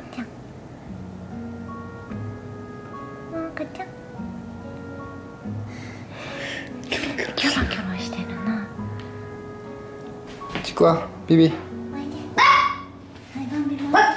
ちゃん。赤ちゃん。キョロキョロしてるな。ちくわビビ。はいバンビバ